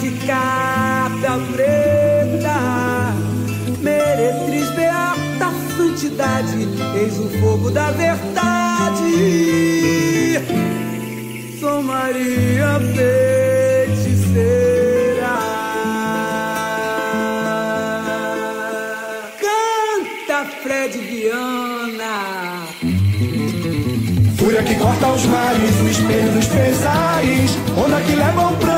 de capa preta, meretriz beata, santidade, eis o fogo da verdade. Sou Maria feiticeira. Fred Viana. Fúria que corta os mares, os espelho pesares, onda que levam pra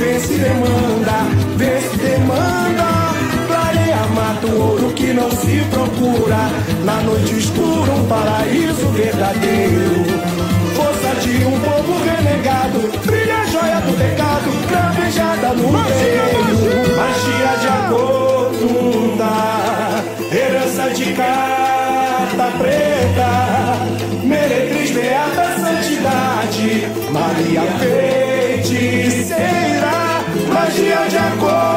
vê se demanda, vê se demanda. Clareia mato ouro que não se procura. Na noite escura, um paraíso verdadeiro. Força de um povo renegado, brilha a joia do pecado, cravejada no peito. Magia de agotunda, herança de carta preta, meretriz beata santidade, Maria Feira dia de acordo.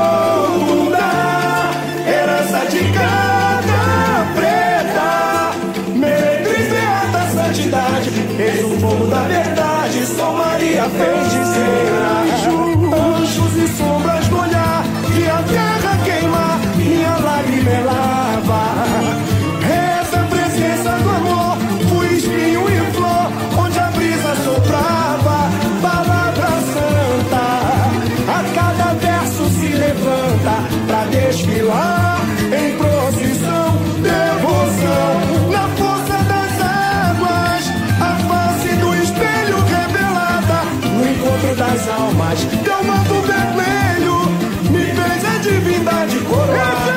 paz. Teu manto vermelho me fez a divindade coroar.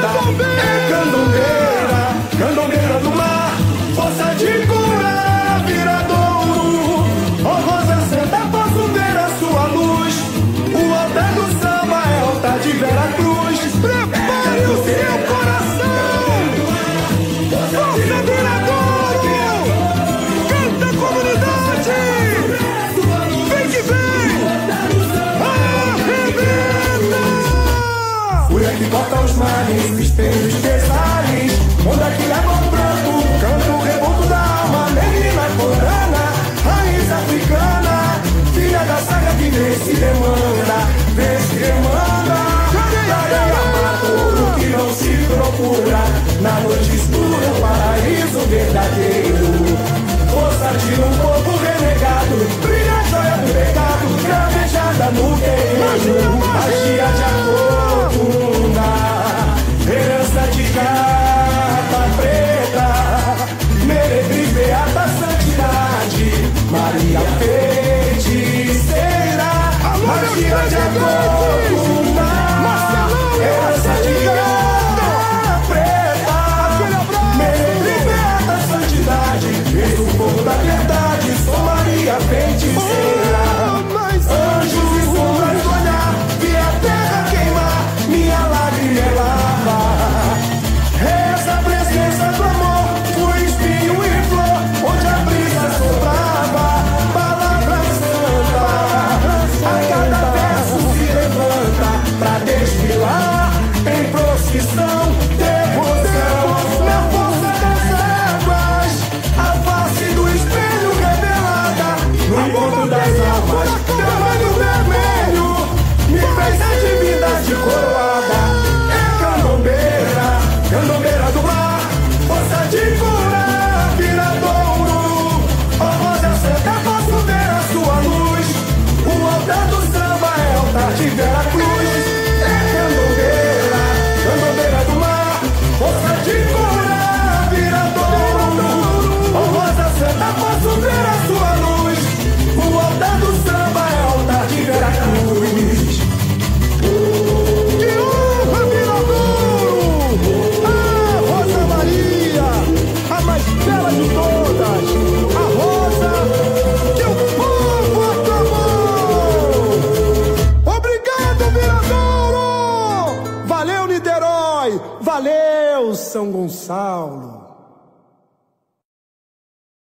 Pakistan São Gonçalo.